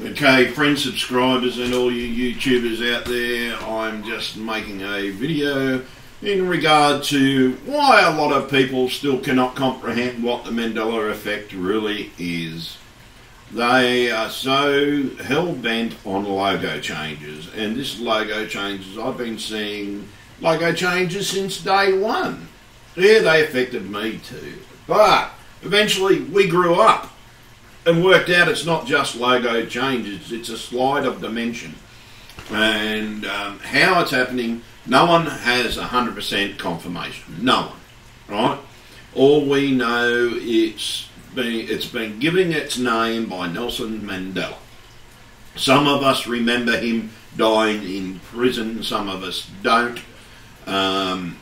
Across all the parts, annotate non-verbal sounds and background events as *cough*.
Okay, friends, subscribers, and all you YouTubers out there, I'm just making a video in regard to why a lot of people still cannot comprehend what the Mandela effect really is. They are so hell bent on logo changes, and this logo changes, I've been seeing logo changes since day one. Yeah, they affected me too. But eventually we grew up and worked out it's not just logo changes, it's a slide of dimension. And um, how it's happening, no one has 100% confirmation. No one, right? All we know it's been, it's been given its name by Nelson Mandela. Some of us remember him dying in prison, some of us don't. Um,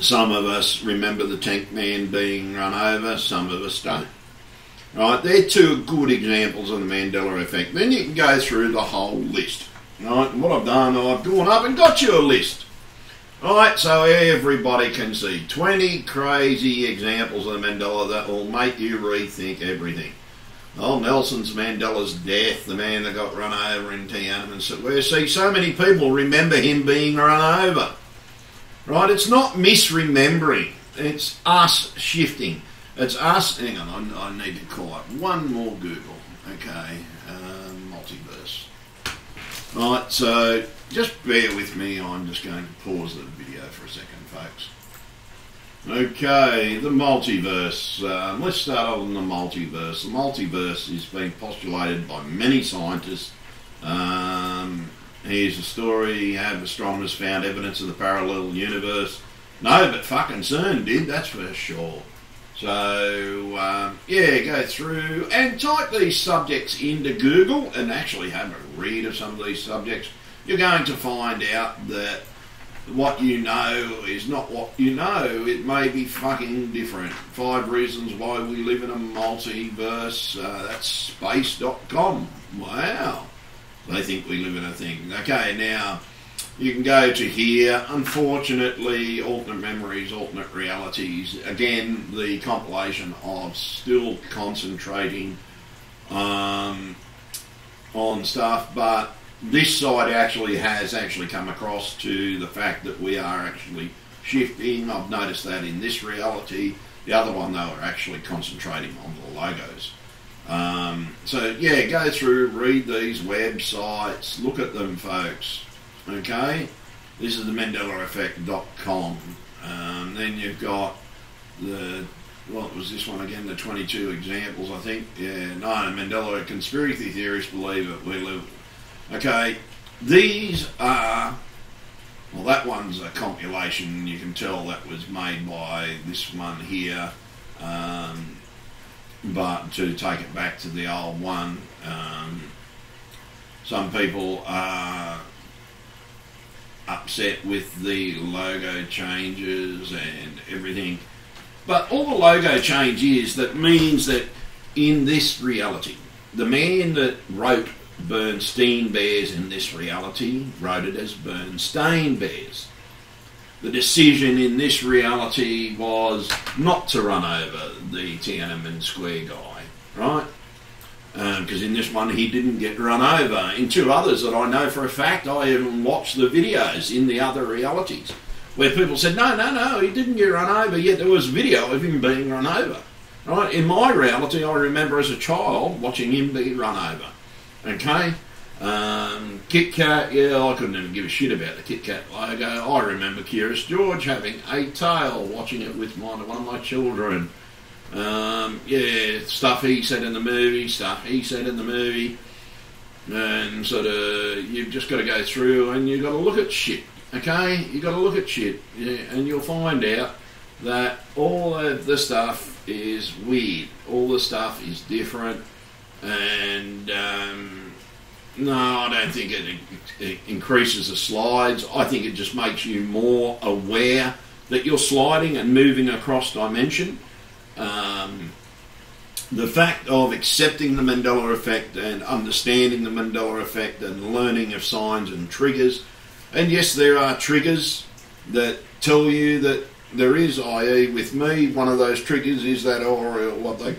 some of us remember the tank man being run over, some of us don't. Right, they're two good examples of the Mandela effect. Then you can go through the whole list. Right, what I've done, I've gone up and got you a list. Right, so everybody can see 20 crazy examples of the Mandela that will make you rethink everything. Oh, Nelson's Mandela's death, the man that got run over in Tiananmen Square. See, so many people remember him being run over. Right, it's not misremembering, it's us shifting. It's us. Hang on, I, I need to call up one more Google. Okay, um, multiverse. All right, so just bear with me. I'm just going to pause the video for a second, folks. Okay, the multiverse. Um, let's start off on the multiverse. The multiverse is being postulated by many scientists. Um, here's a story. Have astronomers found evidence of the parallel universe? No, but fucking CERN did, that's for sure. So, um, yeah, go through and type these subjects into Google and actually have a read of some of these subjects. You're going to find out that what you know is not what you know. It may be fucking different. Five reasons why we live in a multiverse. Uh, that's space.com. Wow. They think we live in a thing. Okay, now you can go to here. Unfortunately, alternate memories, alternate realities. Again, the compilation of still concentrating um, on stuff, but this side actually has actually come across to the fact that we are actually shifting. I've noticed that in this reality. The other one, though, are actually concentrating on the logos. Um, so, yeah, go through, read these websites, look at them, folks. Okay, this is the MandelaEffect.com. Um, then you've got the what was this one again? The 22 examples, I think. Yeah, no, Mandela conspiracy theorists believe it. We live. Okay, these are. Well, that one's a compilation. You can tell that was made by this one here. Um, but to take it back to the old one, um, some people are upset with the logo changes and everything. But all the logo change is that means that in this reality, the man that wrote Bernstein Bears in this reality wrote it as Bernstein Bears. The decision in this reality was not to run over the Tiananmen Square guy, right? Because um, in this one he didn't get run over. In two others that I know for a fact, I even watched the videos in the other realities where people said, no, no, no, he didn't get run over, yet there was video of him being run over. Right? In my reality, I remember as a child watching him be run over. Okay? Um, Kit Kat, yeah, I couldn't even give a shit about the Kit Kat logo. I remember Curious George having a tail, watching it with one of my children. Um, yeah, stuff he said in the movie, stuff he said in the movie, and sort of you've just got to go through and you've got to look at shit. Okay, you've got to look at shit, yeah, and you'll find out that all of the stuff is weird. All the stuff is different, and um, no, I don't think it, it increases the slides. I think it just makes you more aware that you're sliding and moving across dimension um, the fact of accepting the Mandela effect and understanding the Mandela effect and learning of signs and triggers. And yes, there are triggers that tell you that there is, i.e., with me, one of those triggers is that or what they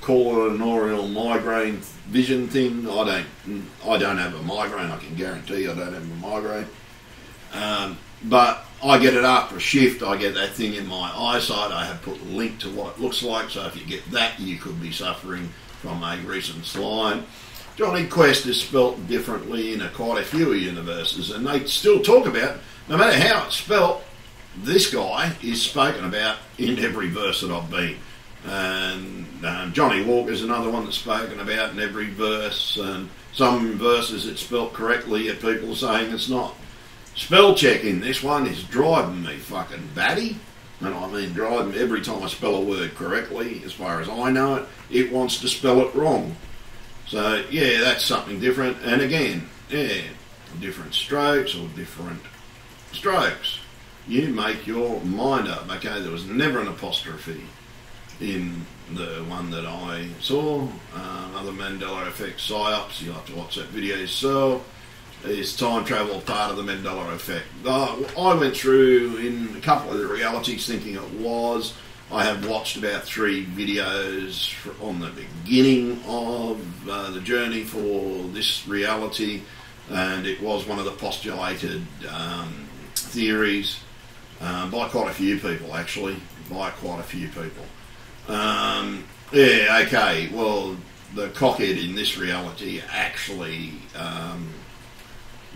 call it an aural migraine vision thing. I don't. I don't have a migraine. I can guarantee I don't have a migraine. Um, but I get it after a shift. I get that thing in my eyesight. I have put a link to what it looks like. So if you get that, you could be suffering from a recent slide. Johnny Quest is spelt differently in a quite a few universes, and they still talk about, no matter how it's spelt, this guy is spoken about in every verse that I've been. And um, Johnny Walker's another one that's spoken about in every verse, and some verses it's spelt correctly, yet people are saying it's not. Spell checking, this one is driving me fucking batty. And I mean driving every time I spell a word correctly, as far as I know it, it wants to spell it wrong. So yeah, that's something different. And again, yeah, different strokes or different strokes. You make your mind up. Okay, there was never an apostrophe in the one that I saw. Um, other Mandela effect psyops. You have to watch that video yourself is time travel part of the Mandela effect? Uh, I went through in a couple of the realities thinking it was. I have watched about three videos on the beginning of uh, the journey for this reality, and it was one of the postulated um, theories um, by quite a few people, actually, by quite a few people. Um, yeah, okay, well, the cockhead in this reality actually um,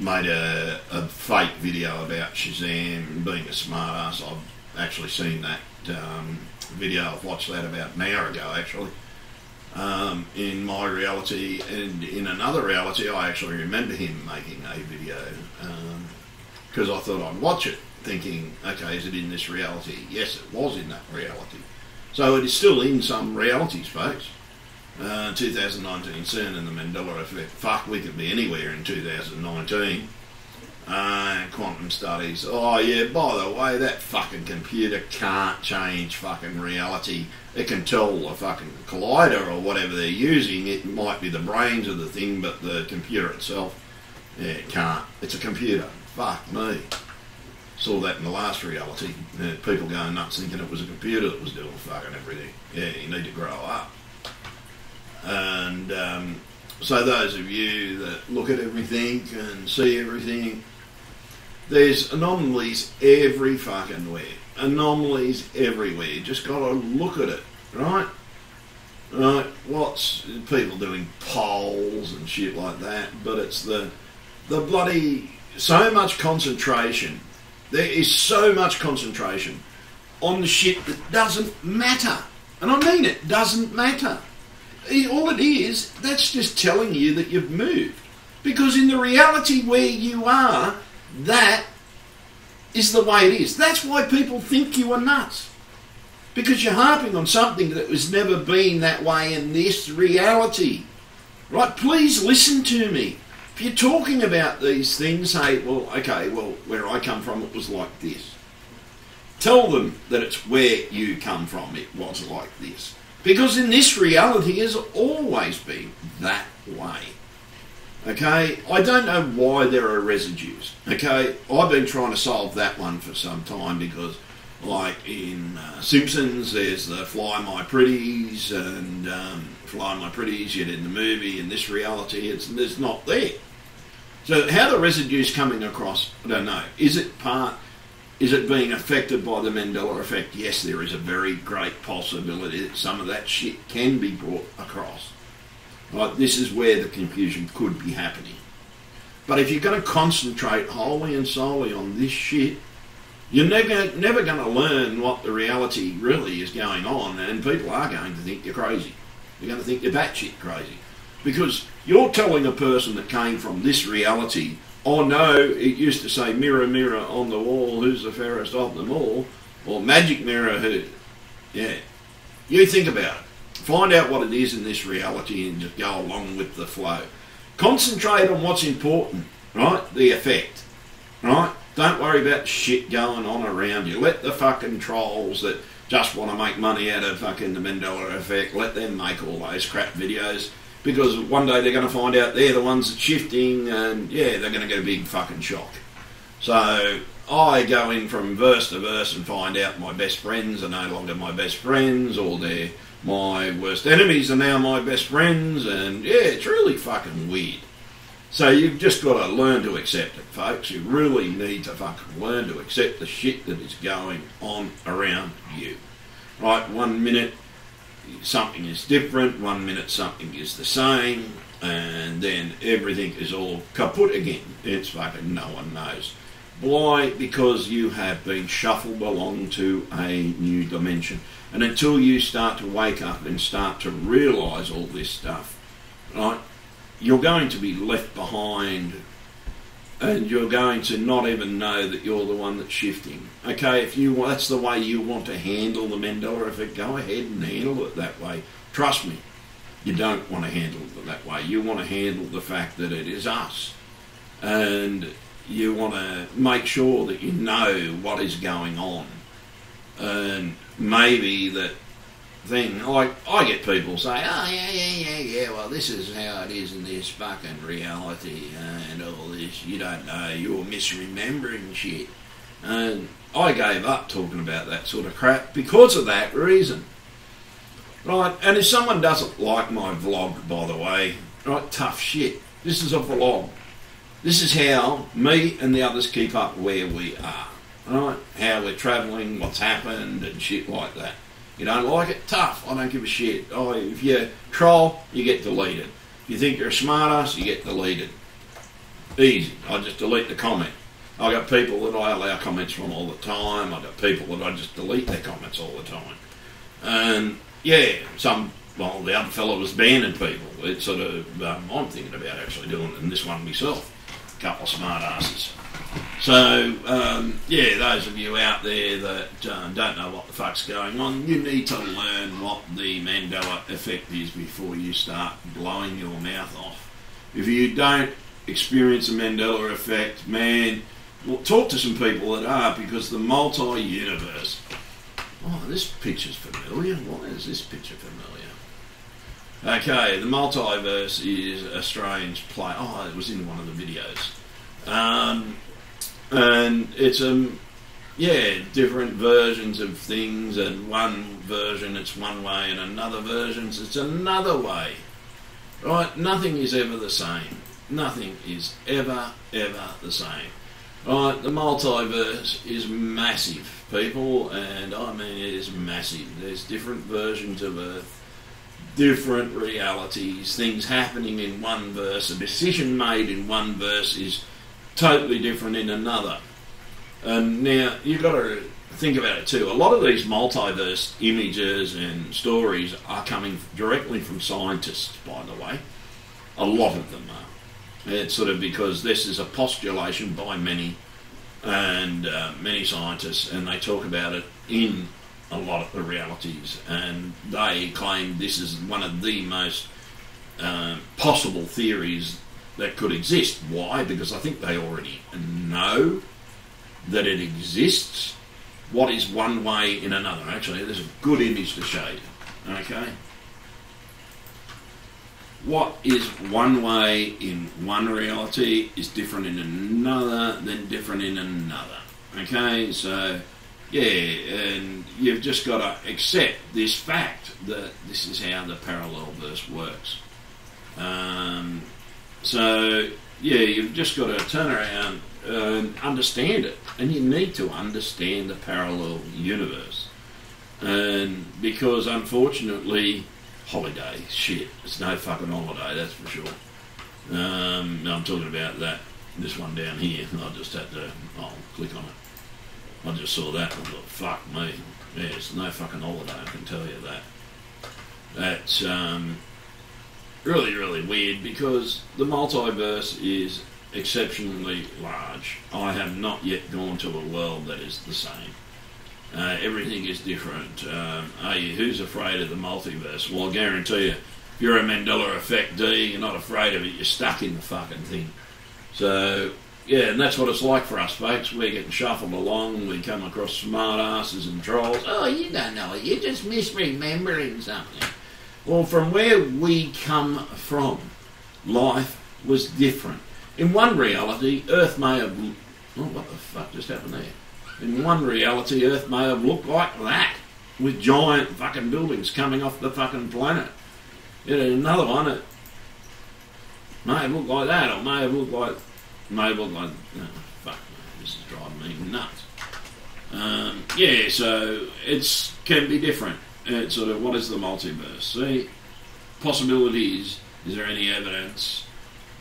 made a, a fake video about Shazam being a smartass. I've actually seen that um, video. I've watched that about an hour ago, actually. Um, in my reality, and in another reality, I actually remember him making a video because um, I thought I'd watch it, thinking, okay, is it in this reality? Yes, it was in that reality. So it is still in some realities, folks. Uh, 2019 CERN and the Mandela effect. Fuck, we could be anywhere in 2019. Uh, quantum studies. Oh yeah, by the way, that fucking computer can't change fucking reality. It can tell a fucking collider or whatever they're using. It might be the brains of the thing, but the computer itself, yeah, it can't. It's a computer. Fuck me. Saw that in the last reality. People going nuts thinking it was a computer that was doing fucking everything. Yeah, you need to grow up. And um, so, those of you that look at everything and see everything, there's anomalies every fucking where. Anomalies everywhere. You just got to look at it, right? Right? What's people doing polls and shit like that? But it's the the bloody so much concentration. There is so much concentration on the shit that doesn't matter, and I mean it doesn't matter all it is, that's just telling you that you've moved. Because in the reality where you are, that is the way it is. That's why people think you are nuts. Because you're harping on something that has never been that way in this reality. Right? Please listen to me. If you're talking about these things, say, well, okay, well, where I come from, it was like this. Tell them that it's where you come from, it was like this. Because in this reality has always been that way. Okay, I don't know why there are residues. Okay, I've been trying to solve that one for some time because, like in uh, Simpsons, there's the Fly My Pretties and um, Fly My Pretties, yet in the movie, in this reality, it's, it's not there. So, how the residues coming across, I don't know. Is it part is it being affected by the Mandela effect? Yes, there is a very great possibility that some of that shit can be brought across. Right, this is where the confusion could be happening. But if you're going to concentrate wholly and solely on this shit, you're never never going to learn what the reality really is going on, and people are going to think you're crazy. They're going to think you're batshit crazy because you're telling a person that came from this reality Oh no, it used to say mirror, mirror on the wall, who's the fairest of them all? Or magic mirror, who? Yeah. You think about it. Find out what it is in this reality and just go along with the flow. Concentrate on what's important, right? The effect, right? Don't worry about shit going on around you. Let the fucking trolls that just want to make money out of fucking the Mandela effect, let them make all those crap videos because one day they're going to find out they're the ones that's shifting, and yeah, they're going to get a big fucking shock. So I go in from verse to verse and find out my best friends are no longer my best friends, or they're my worst enemies are now my best friends, and yeah, it's really fucking weird. So you've just got to learn to accept it, folks. You really need to fucking learn to accept the shit that is going on around you. Right, one minute something is different, one minute something is the same, and then everything is all kaput again. It's fucking no one knows. Why? Because you have been shuffled along to a new dimension. And until you start to wake up and start to realise all this stuff, right, you're going to be left behind and you're going to not even know that you're the one that's shifting. Okay, if you that's the way you want to handle the Mandela effect, go ahead and handle it that way. Trust me, you don't want to handle it that way. You want to handle the fact that it is us, and you want to make sure that you know what is going on, and maybe that thing. Like I get people say, "Oh yeah, yeah, yeah, yeah. Well, this is how it is in this fucking reality and all this. You don't know. You're misremembering shit." And I gave up talking about that sort of crap because of that reason. Right, and if someone doesn't like my vlog, by the way, right, tough shit. This is a vlog. This is how me and the others keep up where we are. Right, how we're travelling, what's happened, and shit like that. You don't like it? Tough. I don't give a shit. Oh, if you troll, you get deleted. If you think you're a smartass, you get deleted. Easy. I just delete the comment. I got people that I allow comments from all the time. I got people that I just delete their comments all the time. And yeah, some well, the other fellow was banning people. It's sort of um, I'm thinking about actually doing it in this one myself. A couple of smart asses. So, um, yeah, those of you out there that uh, don't know what the fuck's going on, you need to learn what the Mandela effect is before you start blowing your mouth off. If you don't experience the Mandela effect, man, talk to some people that are because the multi universe. Oh, this picture's familiar. Why is this picture familiar? Okay, the multiverse is a strange play. Oh, it was in one of the videos. Um, and it's um yeah different versions of things and one version it's one way and another versions it's another way right nothing is ever the same nothing is ever ever the same right the multiverse is massive people and i mean it is massive there's different versions of earth different realities things happening in one verse a decision made in one verse is totally different in another. And now you've got to think about it too. A lot of these multiverse images and stories are coming directly from scientists, by the way. A lot of them are. It's sort of because this is a postulation by many and uh, many scientists, and they talk about it in a lot of the realities, and they claim this is one of the most uh, possible theories that could exist. Why? Because I think they already know that it exists. What is one way in another? Actually, there's a good image to show you. Okay? What is one way in one reality is different in another, then different in another. Okay? So, yeah, and you've just got to accept this fact that this is how the parallel verse works. Um, so, yeah, you've just got to turn around and understand it. And you need to understand the parallel universe. And because unfortunately, holiday, shit, it's no fucking holiday, that's for sure. Um, I'm talking about that, this one down here. I just had to, click on it. I just saw that and thought, fuck me. Yeah, it's no fucking holiday, I can tell you that. That's, um, really, really weird because the multiverse is exceptionally large. I have not yet gone to a world that is the same. Uh, everything is different. Um, are you, who's afraid of the multiverse? Well, I guarantee you, if you're a Mandela effect D, you're not afraid of it. You're stuck in the fucking thing. So, yeah, and that's what it's like for us, folks. We're getting shuffled along. We come across smart asses and trolls. Oh, you don't know it. You're just misremembering something. Well, from where we come from, life was different. In one reality, Earth may have. Oh, what the fuck just happened there? In one reality, Earth may have looked like that. with giant fucking buildings coming off the fucking planet. In another one it may have looked like that, or may have looked like, may have looked like, oh, fuck, this is driving me nuts. Um, yeah, so it's can be different. It's sort of what is the multiverse? See, possibilities. Is there any evidence?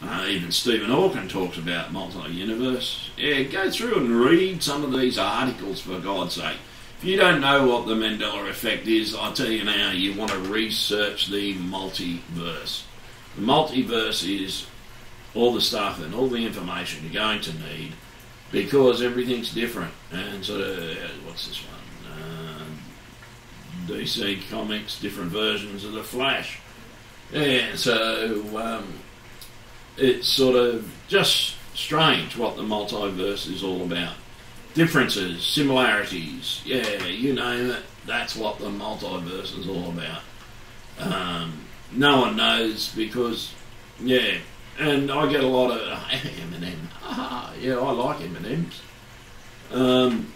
Uh, even Stephen Hawking talks about multi-universe. Yeah, go through and read some of these articles for God's sake. If you don't know what the Mandela effect is, I tell you now, you want to research the multiverse. The multiverse is all the stuff and all the information you're going to need because everything's different. And sort of, what's this one? Uh, DC Comics, different versions of the Flash. Yeah, so um, it's sort of just strange what the multiverse is all about. Differences, similarities, yeah, you name it. That's what the multiverse is all about. Um, no one knows because, yeah, and I get a lot of *laughs* Eminem. *laughs* yeah, I like M&Ms. Um,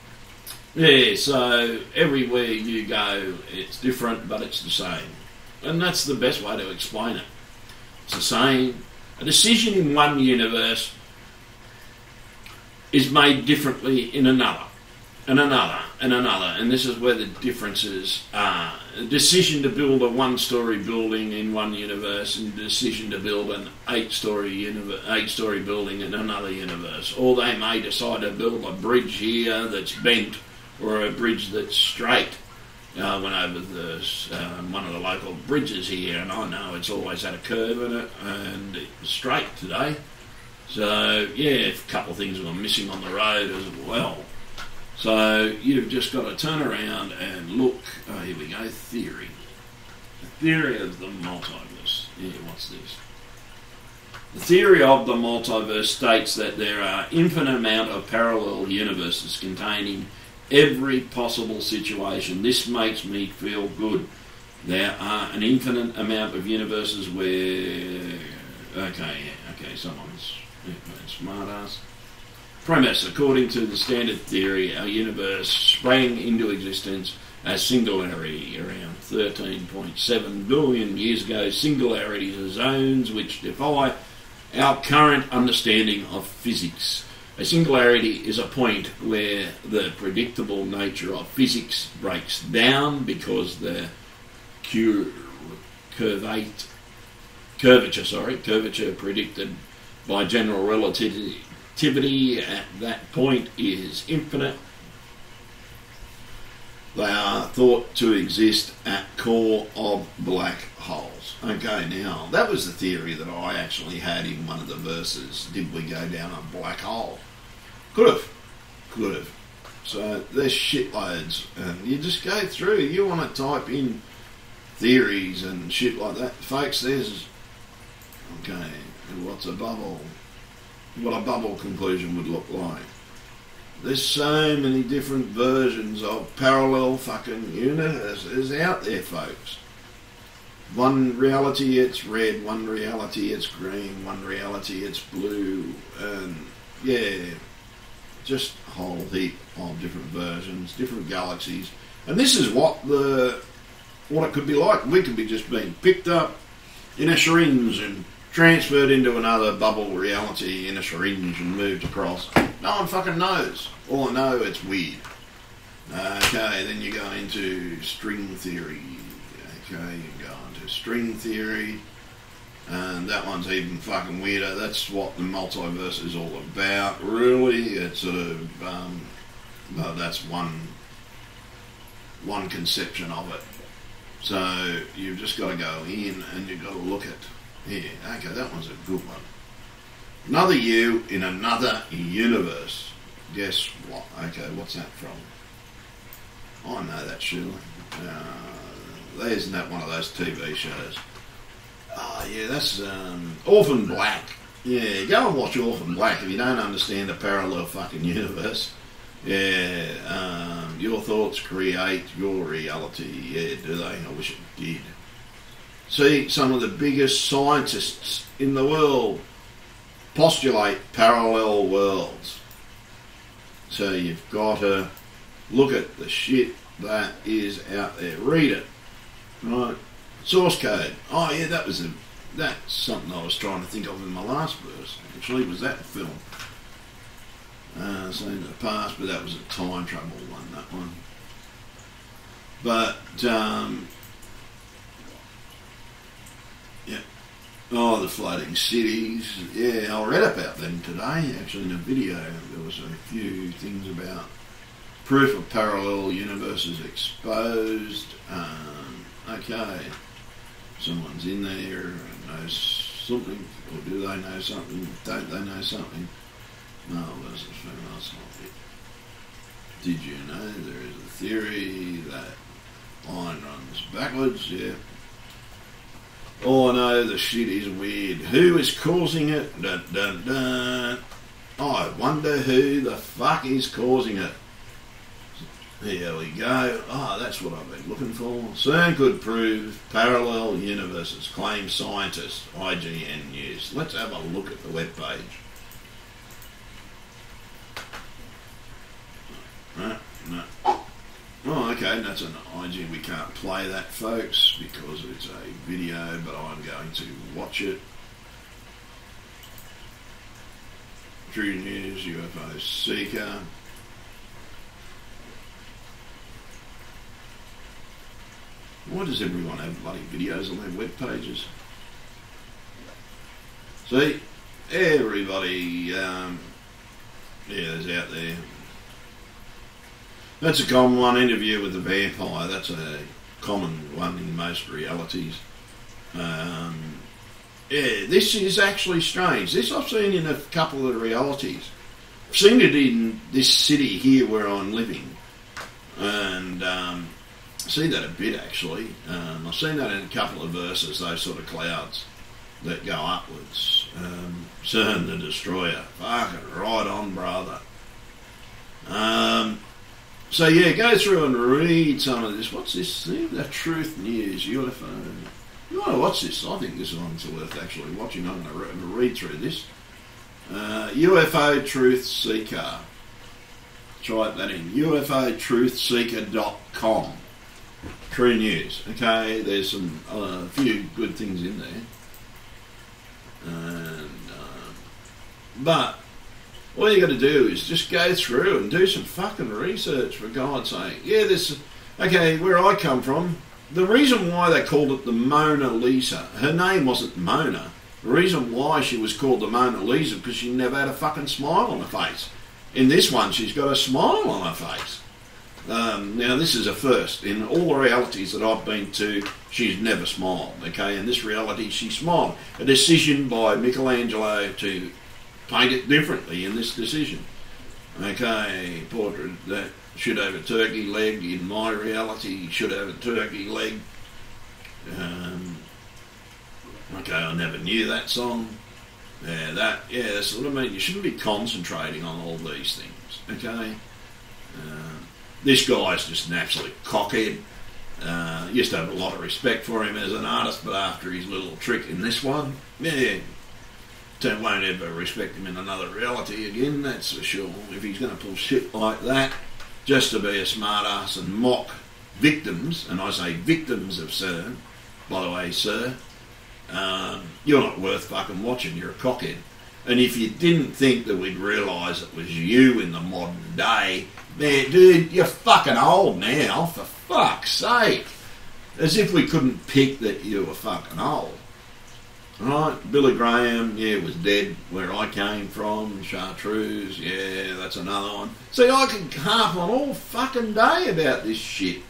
yeah, so everywhere you go, it's different, but it's the same, and that's the best way to explain it. It's the same. A decision in one universe is made differently in another, and another, and another, and this is where the differences are. A decision to build a one-story building in one universe, and a decision to build an eight-story eight-story building in another universe, or they may decide to build a bridge here that's bent, or a bridge that's straight. I went over the, um, one of the local bridges here, and I know it's always had a curve in it, and it's straight today. So yeah, a couple of things were missing on the road as well. So you've just got to turn around and look. Oh, here we go. Theory. The theory of the multiverse. Yeah, what's this? The theory of the multiverse states that there are infinite amount of parallel universes containing every possible situation. This makes me feel good. There are an infinite amount of universes where. Okay, okay, someone's smart ass. Premise According to the standard theory, our universe sprang into existence as singularity around 13.7 billion years ago. Singularities are zones which defy our current understanding of physics. A singularity is a point where the predictable nature of physics breaks down because the curvate, curvature, sorry, curvature predicted by general relativity at that point is infinite. They are thought to exist at core of black holes. Okay, now that was the theory that I actually had in one of the verses. Did we go down a black hole? Could have, could have. So there's shitloads, and you just go through. You want to type in theories and shit like that, folks. There's okay. And what's a bubble? what a bubble conclusion would look like. There's so many different versions of parallel fucking universes out there, folks. One reality it's red, one reality it's green, one reality it's blue, and yeah, just a whole heap of different versions, different galaxies. And this is what the what it could be like. We could be just being picked up in a syringe and transferred into another bubble reality in a syringe and moved across. No one fucking knows. All I know, it's weird. Okay, then you go into string theory. Okay, string theory. And that one's even fucking weirder. That's what the multiverse is all about, really. It's sort of, um, that's one, one conception of it. So you've just got to go in and you've got to look at yeah, okay, that one's a good one. Another you in another universe. Guess what? Okay, what's that from? I know that surely. Uh, isn't that one of those TV shows? Oh, yeah, that's um, Orphan Black. Yeah, go and watch Orphan Black if you don't understand the parallel fucking universe. Yeah, um, your thoughts create your reality. Yeah, do they? I wish it did see some of the biggest scientists in the world postulate parallel worlds. So you've got to look at the shit that is out there. Read it. Right. Source code. Oh yeah, that was a that's something I was trying to think of in my last verse. Actually, was that film? Uh, so in the past, but that was a time travel one. That one. But um, yeah. Oh, the floating cities. Yeah, I read about them today. Actually, in a video, there was a few things about proof of parallel universes exposed. Um, okay, someone's in there and knows something, or do they know something? Don't they know something? No, versus female. Did you know there is a theory that line runs backwards? Yeah. Oh no, the shit is weird. Who is causing it? Dun, dun, dun. I wonder who the fuck is causing it. Here we go. Ah, oh, that's what I've been looking for. CERN could prove parallel universes, claim scientist, IGN News. Let's have a look at the web page. Right, no. Oh, okay, that's an IGN. We can't play that, folks, because it's a video, but I'm going to watch it. True News, UFO Seeker. Why does everyone have bloody videos on their web pages? See, everybody, um, yeah, out there. That's a common one. Interview with a vampire. That's a common one in most realities. Um, yeah, this is actually strange. This I've seen in a couple of realities. I've seen it in this city here where I'm living, and um, see that a bit actually. Um, I've seen that in a couple of verses. Those sort of clouds that go upwards. Um, CERN the Destroyer. Fucking right on, brother. Um, so yeah, go through and read some of this. What's this thing? The Truth News UFO. You want to watch this? I think this one's worth actually watching. I'm going to read through this. Uh, UFO Truth Seeker. Type that in. UFO UFOTruthSeeker.com. True News. Okay, there's some a uh, few good things in there. And, uh, but all you got to do is just go through and do some fucking research for God's sake. Yeah, this. Okay, where I come from, the reason why they called it the Mona Lisa, her name wasn't Mona. The reason why she was called the Mona Lisa because she never had a fucking smile on her face. In this one, she's got a smile on her face. Um, now, this is a first. In all the realities that I've been to, she's never smiled. Okay, in this reality, she smiled. A decision by Michelangelo to paint it differently in this decision. Okay, portrait that should have a turkey leg. In my reality, should have a turkey leg. Um, okay, I never knew that song. Yeah, that yeah, that's what I mean. You shouldn't be concentrating on all these things. Okay, this guy's just an absolute cockhead. Uh, used to have a lot of respect for him as an artist, but after his little trick in this one, yeah, won't ever respect him in another reality again, that's for sure. If he's going to pull shit like that, just to be a smartass and mock victims, and I say victims of CERN, by the way, sir, um, you're not worth fucking watching, you're a cockhead. And if you didn't think that we'd realise it was you in the modern day, man, dude, you're fucking old now, for fuck's sake. As if we couldn't pick that you were fucking old. Right, Billy Graham, yeah, was dead where I came from. Chartreuse, yeah, that's another one. See, I can harp on all fucking day about this shit.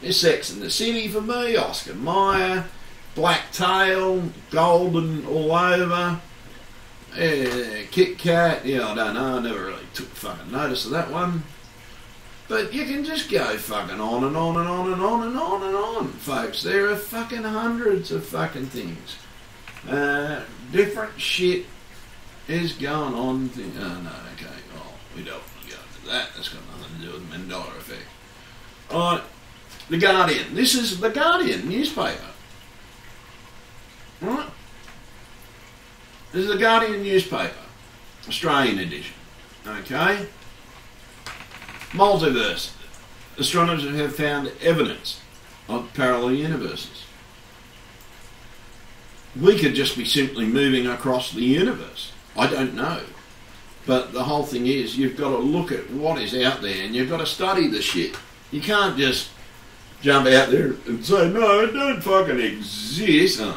There's Sex in the City for me, Oscar Mayer, Black Tail, Golden all over. Yeah, Kit Kat, yeah, I don't know, I never really took fucking notice of that one. But you can just go fucking on and on and on and on and on and on, folks. There are fucking hundreds of fucking things. Uh, different shit is going on. Th- oh, no, okay. Oh, we don't want to go into that. That's got nothing to do with the Mandela effect. All right. The Guardian. This is the Guardian newspaper. Right? This is the Guardian newspaper, Australian edition. Okay? Multiverse. astronomers have found evidence of parallel universes. We could just be simply moving across the universe. I don't know. But the whole thing is, you've got to look at what is out there and you've got to study the shit. You can't just jump out there and say, no, it don't fucking exist. Huh?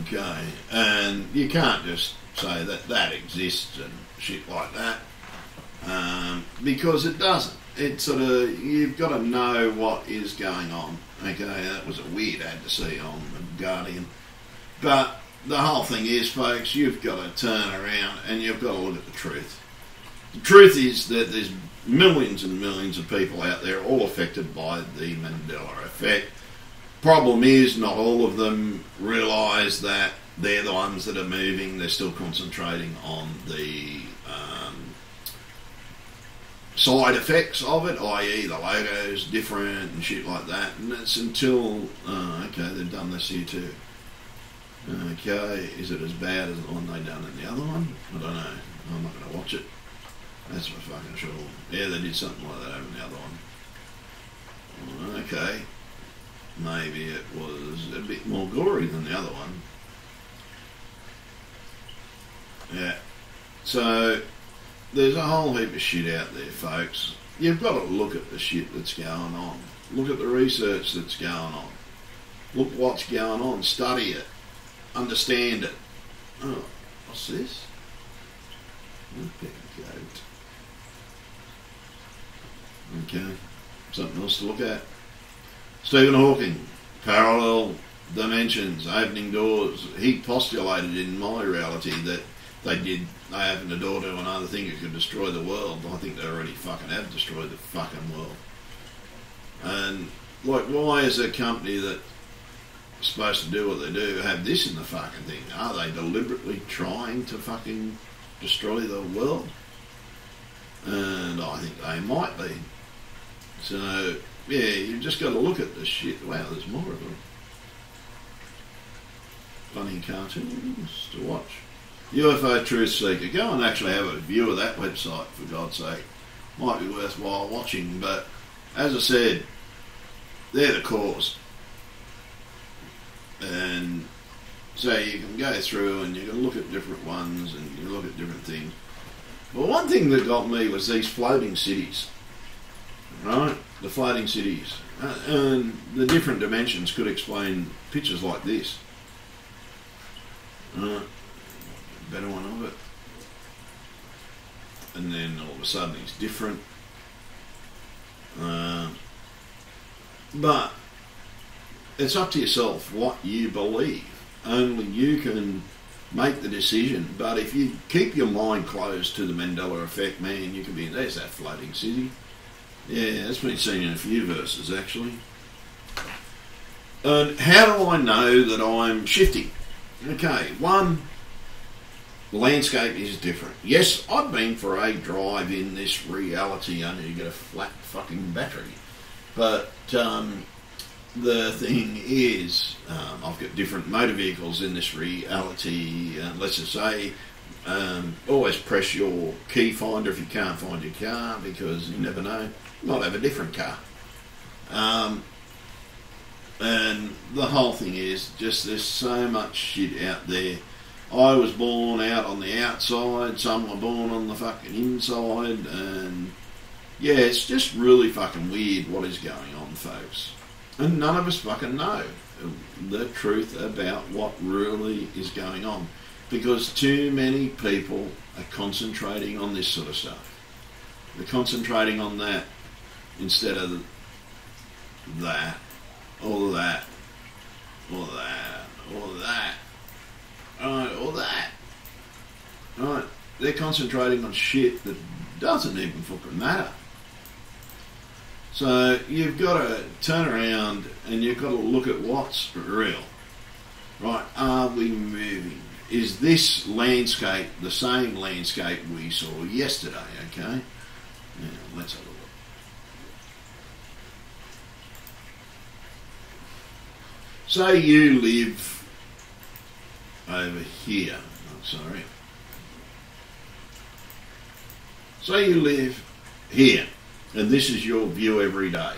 Okay, and you can't just say that that exists and shit like that um, because it doesn't. It's sort of you've got to know what is going on. Okay, that was a weird ad to see on the Guardian, but the whole thing is, folks, you've got to turn around and you've got to look at the truth. The truth is that there's millions and millions of people out there all affected by the Mandela effect. Problem is, not all of them realise that they're the ones that are moving. They're still concentrating on the um, side effects of it, i.e., the logo's different and shit like that. And it's until, uh, okay, they've done this here too. Okay, is it as bad as the one they done in the other one? I don't know. I'm not going to watch it. That's for fucking sure. Yeah, they did something like that in the other one. Okay. Maybe it was a bit more gory than the other one. Yeah. So, there's a whole heap of shit out there, folks. You've got to look at the shit that's going on. Look at the research that's going on. Look what's going on. Study it understand it. Oh, what's this? Okay, Okay, something else to look at. Stephen Hawking, parallel dimensions, opening doors. He postulated in my reality that they did, they opened a door to another thing that could destroy the world. I think they already fucking have destroyed the fucking world. And, like, why is a company that supposed to do what they do have this in the fucking thing? Are they deliberately trying to fucking destroy the world? And I think they might be. So, yeah, you've just got to look at this shit. Wow, there's more of them. Funny cartoons to watch. UFO Truth Seeker. Go and actually have a view of that website, for God's sake. Might be worthwhile watching, but as I said, they're the cause and so you can go through and you can look at different ones and you look at different things. But one thing that got me was these floating cities, right? The floating cities. Uh, and the different dimensions could explain pictures like this. Uh, better one of it. And then all of a sudden it's different. Uh, but it's up to yourself what you believe. Only you can make the decision. But if you keep your mind closed to the Mandela effect, man, you can be there's that floating city. Yeah, that's been seen in a few verses actually. And how do I know that I'm shifting? Okay, one, the landscape is different. Yes, I've been for a drive in this reality. Need to get a flat fucking battery. But um, the thing is, um, I've got different motor vehicles in this reality. Uh, let's just say, um, always press your key finder if you can't find your car because you never know. Might have a different car. Um, and the whole thing is just there's so much shit out there. I was born out on the outside, some were born on the fucking inside, and yeah, it's just really fucking weird what is going on, folks. And none of us fucking know the truth about what really is going on because too many people are concentrating on this sort of stuff. They're concentrating on that instead of that, or that, all that, all that, or that. Right, they're concentrating on shit that doesn't even fucking matter. So you've got to turn around and you've got to look at what's real. Right, are we moving? Is this landscape the same landscape we saw yesterday? Okay, let's have a look. Say you live over here. Oh, sorry. Say you live here, and this is your view every day,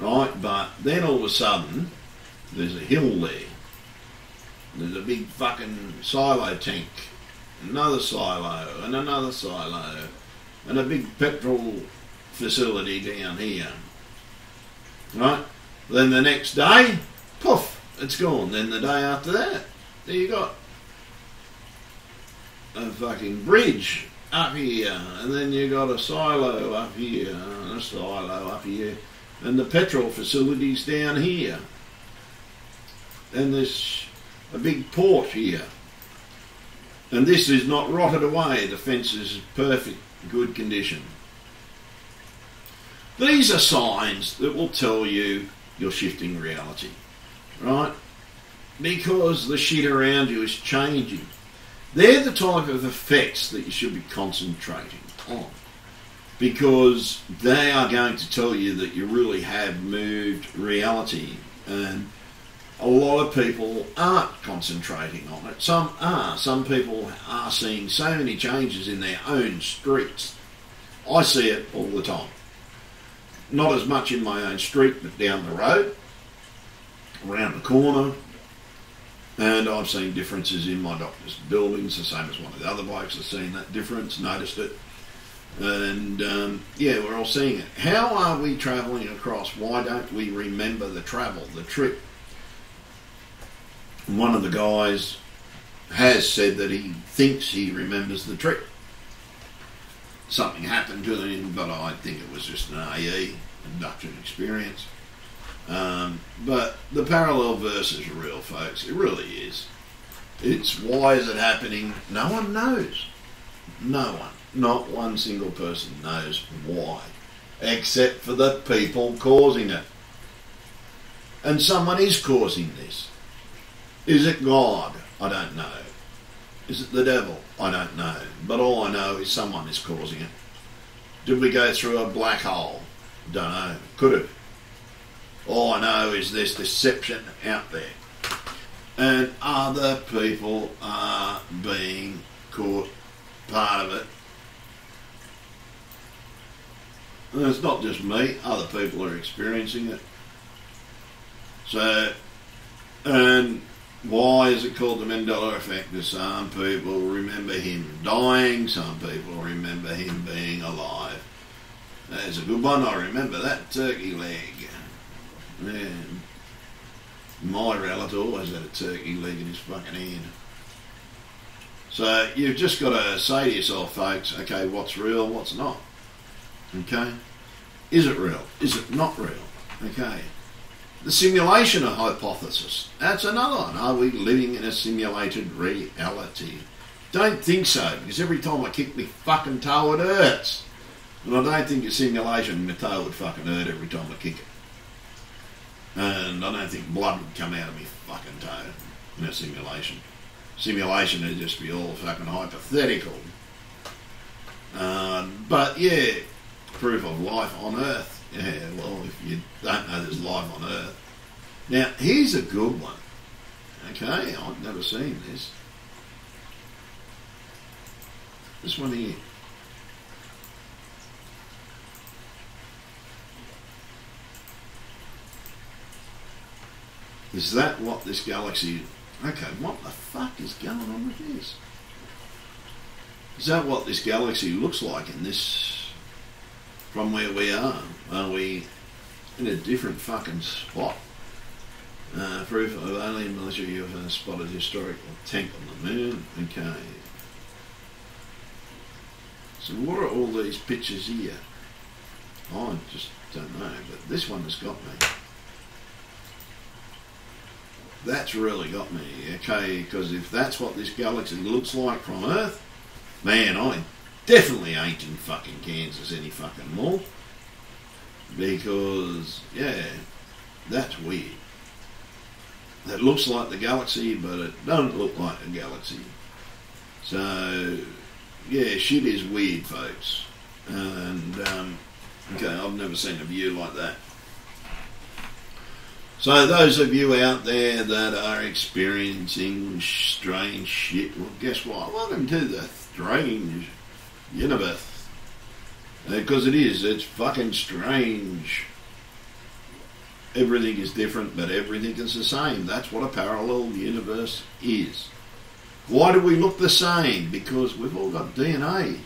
right? But then all of a sudden, there's a hill there. There's a big fucking silo tank, another silo, and another silo, and a big petrol facility down here. Right? Then the next day, it's gone. Then the day after that, there you got a fucking bridge up here, and then you got a silo up here, and a silo up here, and the petrol facilities down here. And there's a big port here. And this is not rotted away, the fence is perfect, good condition. These are signs that will tell you you're shifting reality, right? Because the shit around you is changing. They're the type of effects that you should be concentrating on because they are going to tell you that you really have moved reality and a lot of people aren't concentrating on it. Some are. Some people are seeing so many changes in their own streets. I see it all the time. Not as much in my own street, but down the road, around the corner. And I've seen differences in my doctor's buildings, the same as one of the other blokes has seen that difference, noticed it. And um, yeah, we're all seeing it. How are we travelling across? Why don't we remember the travel, the trip? one of the guys has said that he thinks he remembers the trip. Something happened to him, but I think it was just an AE, induction experience. Um, but the parallel verse is real, folks. It really is. It's why is it happening? No one knows. No one. Not one single person knows why, except for the people causing it. And someone is causing this. Is it God? I don't know. Is it the devil? I don't know. But all I know is someone is causing it. Did we go through a black hole? Don't know. Could have. All I know is there's deception out there. And other people are being caught part of it. And it's not just me, other people are experiencing it. So, and why is it called the Mandela effect? some people remember him dying, some people remember him being alive. That's a good one. I remember that turkey leg. Yeah. My relative always had a turkey leg in his fucking hand. So you've just got to say to yourself, folks, okay, what's real, what's not? Okay? Is it real? Is it not real? Okay. The simulation hypothesis. That's another one. Are we living in a simulated reality? Don't think so, because every time I kick my fucking toe, it hurts. And I don't think a simulation, my toe would fucking hurt every time I kick it. And I don't think blood would come out of my fucking toe in a simulation. Simulation would just be all fucking hypothetical. Um, but yeah, proof of life on Earth. Yeah, well, if you don't know there's life on Earth. Now, here's a good one. Okay, I've never seen this. This one here. Is that what this galaxy... Okay, what the fuck is going on with this? Is that what this galaxy looks like in this from where we are. Are we in a different fucking spot? Uh, proof of alien militia UFO spotted historical tank on the moon. Okay. So what are all these pictures here? I just don't know, but this one has got me. That's really got me, okay, because if that's what this galaxy looks like from Earth, man, I definitely ain't in fucking Kansas any fucking more. Because, yeah, that's weird. That looks like the galaxy, but it don't look like a galaxy. So, yeah, shit is weird, folks. And, um, okay, I've never seen a view like that. So, those of you out there that are experiencing strange shit, well, guess what? Welcome to the strange universe. Because it is. It's fucking strange. Everything is different, but everything is the same. That's what a parallel universe is. Why do we look the same? Because we've all got DNA.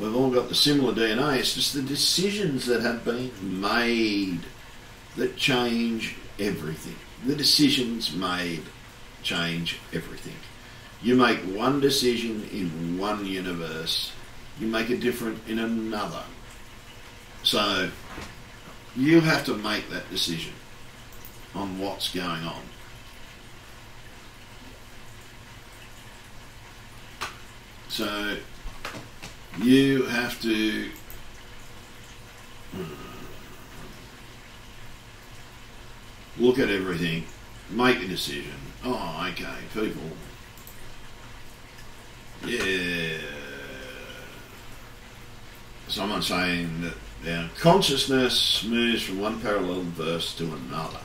We've all got the similar DNA. It's just the decisions that have been made that change everything. The decisions made change everything. You make one decision in one universe, you make it different in another. So you have to make that decision on what's going on. So you have to hmm. Look at everything, make a decision. Oh, okay, people. Yeah. Someone saying that our consciousness moves from one parallel verse to another.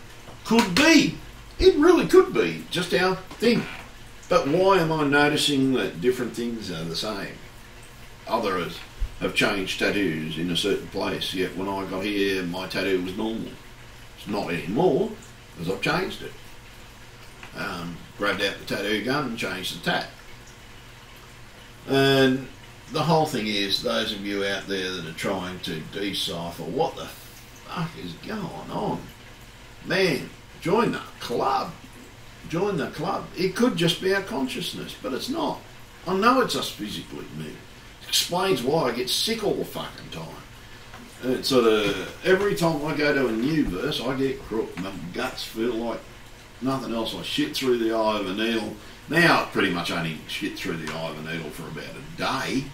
Could be. It really could be. Just our thing. But why am I noticing that different things are the same? Others have changed tattoos in a certain place, yet when I got here, my tattoo was normal. It's not anymore, because I've changed it. Um, grabbed out the tattoo gun and changed the tat. And the whole thing is, those of you out there that are trying to decipher what the fuck is going on, man, join the club. Join the club. It could just be our consciousness, but it's not. I know it's us physically moving. Explains why I get sick all the fucking time. It's of every time I go to a new verse, I get crook. My guts feel like nothing else. I shit through the eye of a needle. Now I pretty much only shit through the eye of a needle for about a day.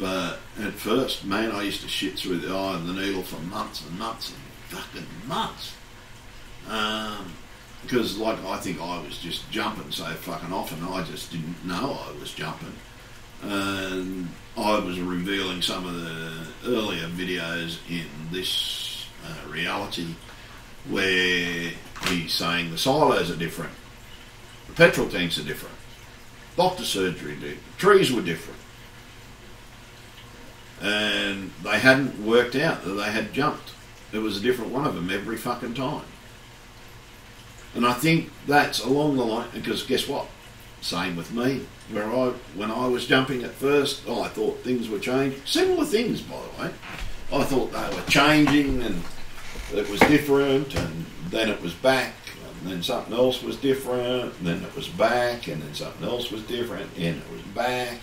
But at first, man, I used to shit through the eye of the needle for months and months and fucking months. Um, because like I think I was just jumping so fucking often, I just didn't know I was jumping. And I was revealing some of the earlier videos in this uh, reality where he's saying the silos are different, the petrol tanks are different, doctor surgery, did, trees were different. And they hadn't worked out that they had jumped. There was a different one of them every fucking time. And I think that's along the line, because guess what? Same with me. Where I, when I was jumping at first, oh, I thought things were changing. Similar things, by the way. I thought they were changing and it was different, and then it was back, and then something else was different, and then it was back, and then something else was different, and it was back.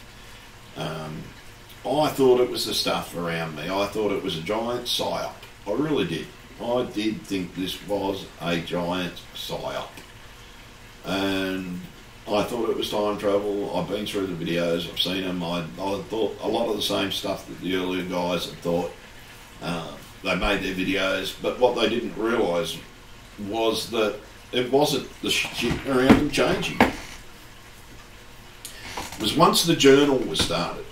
Um, I thought it was the stuff around me. I thought it was a giant psyop. I really did. I did think this was a giant psyop. And I thought it was time travel. I've been through the videos, I've seen them. I, I thought a lot of the same stuff that the earlier guys had thought. Uh, they made their videos, but what they didn't realise was that it wasn't the shit around them changing. It was once the journal was started,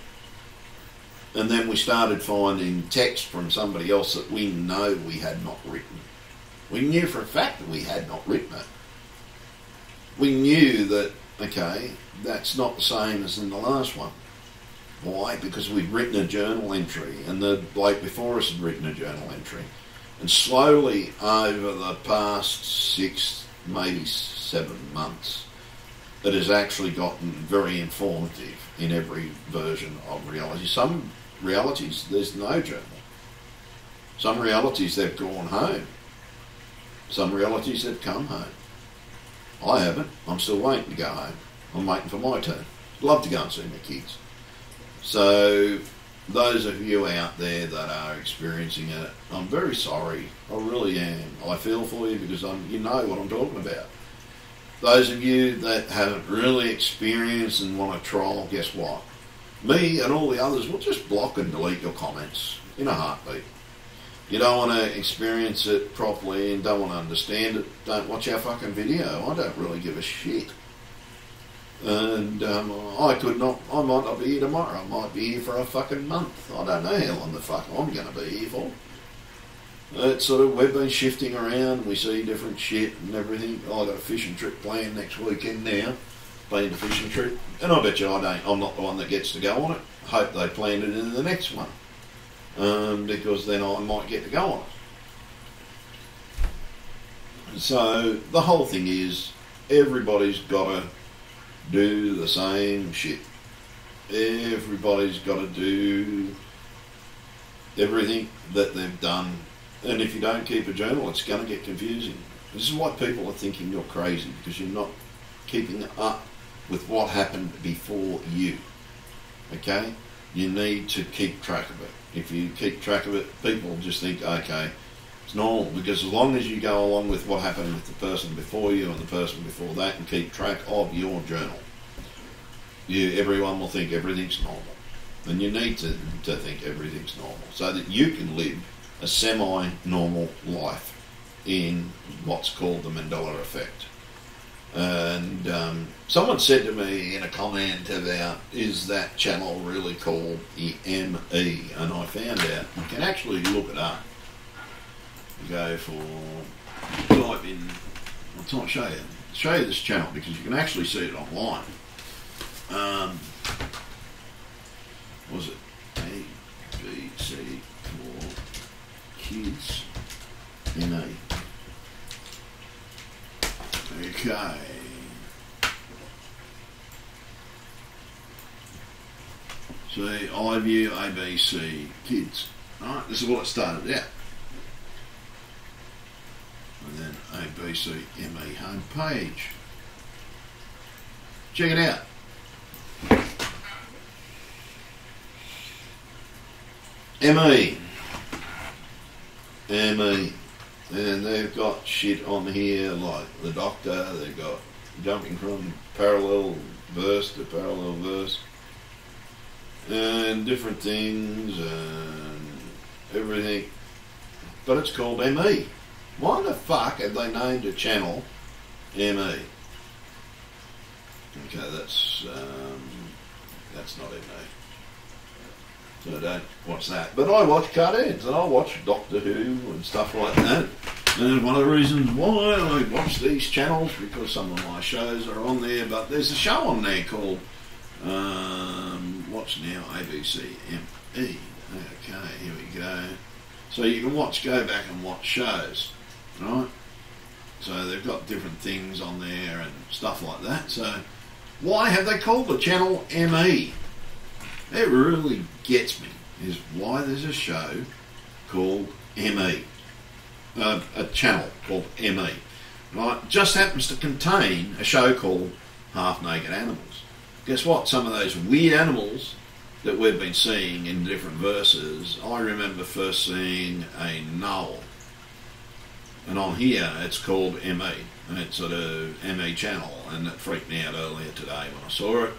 and then we started finding text from somebody else that we know we had not written. We knew for a fact that we had not written it. We knew that, okay, that's not the same as in the last one. Why? Because we'd written a journal entry, and the bloke before us had written a journal entry. And slowly, over the past six, maybe seven months, it has actually gotten very informative in every version of reality. Some realities, there's no journal. Some realities, they've gone home. Some realities, they've come home. I haven't. I'm still waiting to go home. I'm waiting for my turn. Love to go and see my kids. So, those of you out there that are experiencing it, I'm very sorry. I really am. I feel for you because I'm, you know what I'm talking about. Those of you that haven't really experienced and want to trial, guess what? Me and all the others will just block and delete your comments in a heartbeat. You don't want to experience it properly and don't want to understand it, don't watch our fucking video. I don't really give a shit. And um, I could not, I might not be here tomorrow. I might be here for a fucking month. I don't know how long the fuck I'm going to be here for. It's sort of, we've been shifting around, we see different shit and everything. i got a fishing trip planned next weekend now, planned a fishing trip. And I bet you I don't, I'm not the one that gets to go on it. Hope they planned it in the next one. Um, because then I might get to go on it. So the whole thing is everybody's got to do the same shit. Everybody's got to do everything that they've done. And if you don't keep a journal, it's going to get confusing. This is why people are thinking you're crazy because you're not keeping up with what happened before you. Okay? You need to keep track of it. If you keep track of it, people just think, okay, it's normal because as long as you go along with what happened with the person before you and the person before that and keep track of your journal, you everyone will think everything's normal. And you need to, to think everything's normal so that you can live a semi normal life in what's called the Mandela effect. And um, someone said to me in a comment about, is that channel really called the ME? And I found out you can actually look it up. You go for, type in, I'll try show you, show you this channel because you can actually see it online. Um, was it A, B, C, for kids, ME? Okay. See, I view ABC kids. Alright, this is what it started out. And then ABC ME homepage. Check it out. ME. ME. And they've got shit on here like the doctor, they've got jumping from parallel verse to parallel verse, and different things and everything. But it's called ME. Why the fuck have they named a channel ME? Okay, that's um, that's not ME. So I don't watch that. But I watch cartoons and I watch Doctor Who and stuff like that. And one of the reasons why I watch these channels because some of my shows are on there. But there's a show on there called um, Watch Now ABC ME. Okay, here we go. So you can watch, go back and watch shows, right? So they've got different things on there and stuff like that. So why have they called the channel ME? It really gets me is why there's a show called ME, uh, a channel called ME. Right, just happens to contain a show called Half Naked Animals. Guess what? Some of those weird animals that we've been seeing in different verses, I remember first seeing a null. And on here it's called ME, and it's a ME channel, and it freaked me out earlier today when I saw it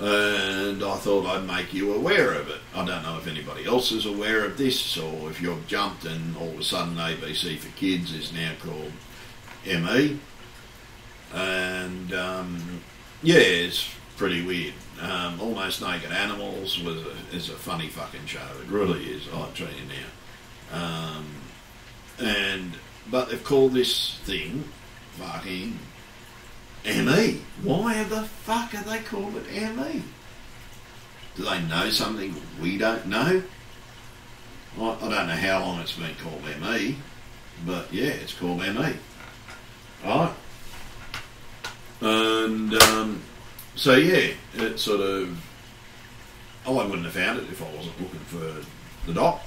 and I thought I'd make you aware of it. I don't know if anybody else is aware of this or if you've jumped and all of a sudden ABC for Kids is now called ME. And um, yeah, it's pretty weird. Um, Almost Naked Animals was a, is a funny fucking show. It really is. I'll tell you now. Um, and but they've called this thing fucking ME. Why the fuck are they called it ME? Do they know something we don't know? I, I don't know how long it's been called ME, but yeah, it's called ME. Right? And um, so yeah, it sort of. Oh, I wouldn't have found it if I wasn't looking for the doc.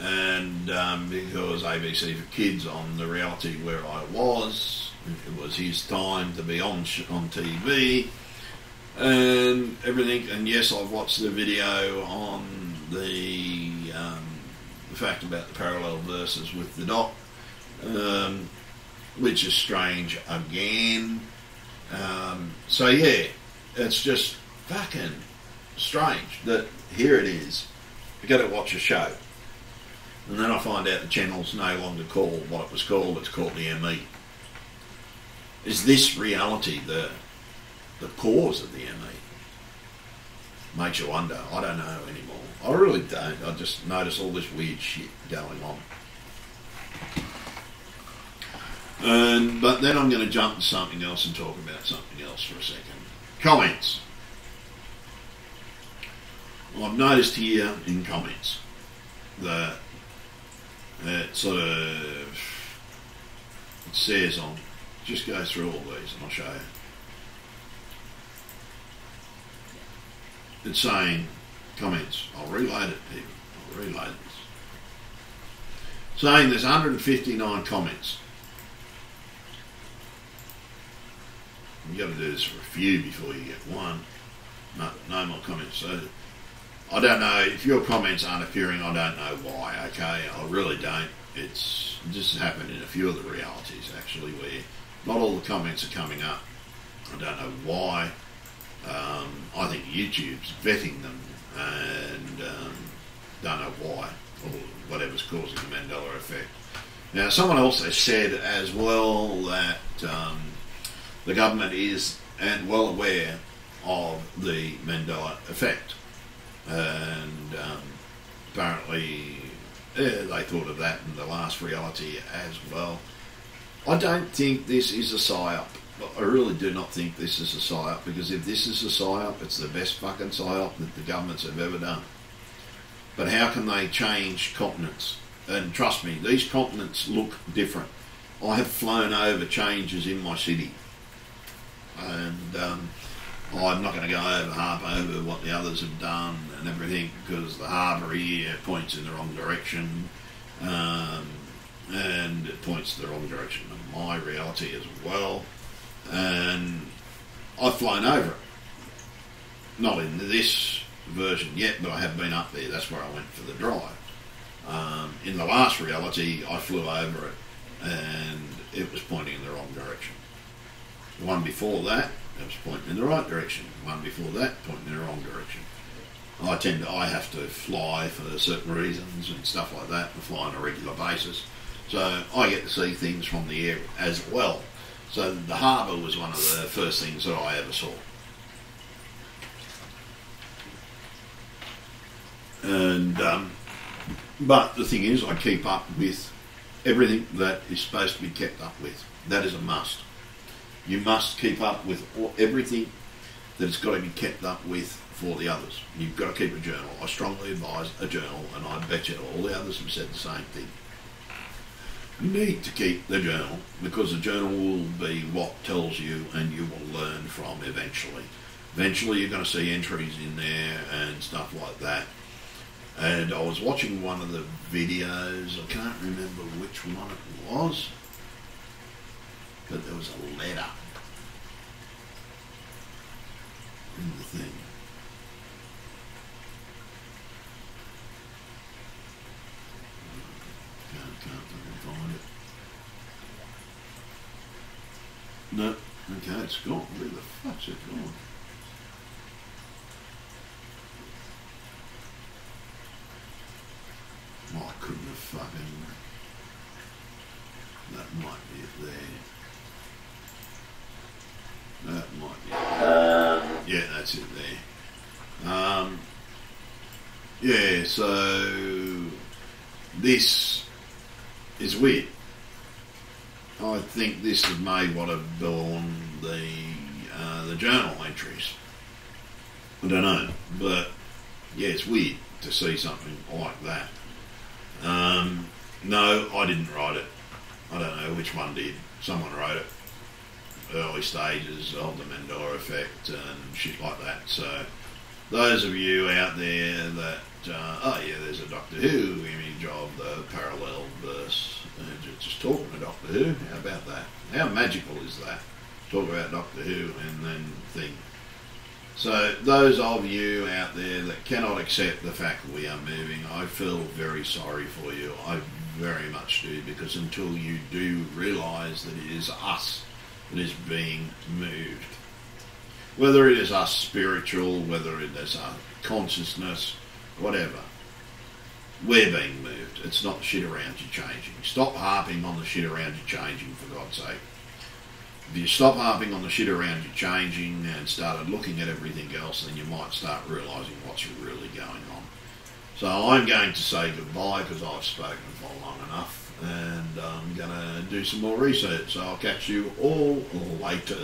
And um, because ABC for Kids on the reality where I was, it was his time to be on on TV and everything. And yes, I've watched the video on the um, the fact about the parallel verses with the doc, um, which is strange again. Um, so yeah, it's just fucking strange that here it is. You got to watch a show, and then I find out the channel's no longer called what it was called. It's called the ME. Is this reality the the cause of the ME? Makes you wonder. I don't know anymore. I really don't. I just notice all this weird shit going on. And but then I'm going to jump to something else and talk about something else for a second. Comments. I've noticed here in comments that it sort of it says on just go through all these and I'll show you. It's saying comments. I'll reload it, people. I'll reload this. Saying there's 159 comments. You've got to do this for a few before you get one. No, no more comments. So I don't know if your comments aren't appearing. I don't know why. Okay, I really don't. It's just happened in a few of the realities actually, where not all the comments are coming up. I don't know why. Um, I think YouTube's vetting them and um, don't know why or whatever's causing the Mandela effect. Now, someone else has said as well that um, the government is and well aware of the Mandela effect, and um, apparently yeah, they thought of that in the last reality as well. I don't think this is a psyop. I really do not think this is a psyop because if this is a psyop, it's the best fucking psyop that the governments have ever done. But how can they change continents? And trust me, these continents look different. I have flown over changes in my city, and um, I'm not going to go over harp over what the others have done and everything because the harbour here points in the wrong direction, um, and it points the wrong direction in my reality as well and I've flown over it. Not in this version yet, but I have been up there. That's where I went for the drive. Um, in the last reality, I flew over it, and it was pointing in the wrong direction. The one before that, it was pointing in the right direction. The one before that, pointing in the wrong direction. I tend to, I have to fly for certain reasons and stuff like that, and fly on a regular basis. So I get to see things from the air as well. So the harbour was one of the first things that I ever saw. And um, but the thing is, I keep up with everything that is supposed to be kept up with. That is a must. You must keep up with everything that has got to be kept up with for the others. You've got to keep a journal. I strongly advise a journal, and I bet you all the others have said the same thing need to keep the journal because the journal will be what tells you and you will learn from eventually. Eventually, you're going to see entries in there and stuff like that. And I was watching one of the videos, I can't remember which one it was, but there was a letter in the thing. No. Okay, it's gone. Where the fuck's it gone? Oh, I couldn't have fucking... That might be it there. That might be it. Yeah, that's it there. Um, yeah, so this is weird. Think this is may what have born the uh, the journal entries. I don't know, but yeah, it's weird to see something like that. Um, no, I didn't write it. I don't know which one did. Someone wrote it. Early stages of the Mandela effect and shit like that. So, those of you out there that, uh, oh yeah, there's a Doctor Who image of the parallel verse just talking to Doctor Who. How about that? How magical is that? Talk about Doctor Who and then think. So those of you out there that cannot accept the fact that we are moving, I feel very sorry for you. I very much do because until you do realise that it is us that is being moved, whether it is us spiritual, whether it is our consciousness, whatever, we're being moved. It's not the shit around you changing. Stop harping on the shit around you changing, for God's sake. If you stop harping on the shit around you changing and started looking at everything else, then you might start realising what's really going on. So I'm going to say goodbye because I've spoken for long enough and I'm going to do some more research. So I'll catch you all later.